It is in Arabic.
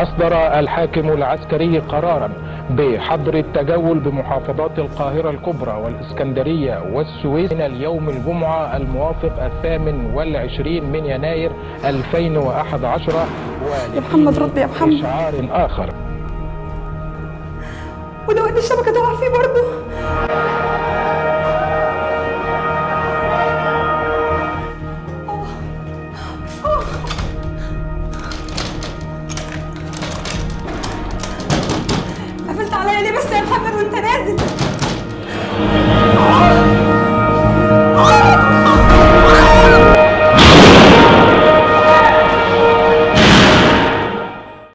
أصدر الحاكم العسكري قرارا بحظر التجول بمحافظات القاهرة الكبرى والإسكندرية والسويس من اليوم الجمعة الموافق الثامن والعشرين من يناير 2011 يا محمد رد يا محمد. إشعار آخر وده وقت الشبكة تقع فيه برضه ليه بس يا محمد وانت نازل.